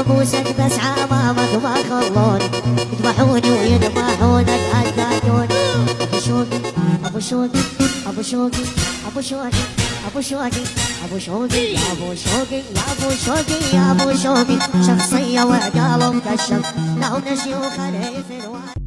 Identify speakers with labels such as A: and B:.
A: ابوسك بس عمامك ما خلوني يذبحوني ويذبحونك هدادوني أبو شوقي أبو شوقي أبو شوقي أبو شوقي أبو شوقي أبو شوقي يا أبو شوقي يا أبو شوقي يا أبو شوقي. شخصيه وقلب كشف لو نشيوخ الهيف الوالد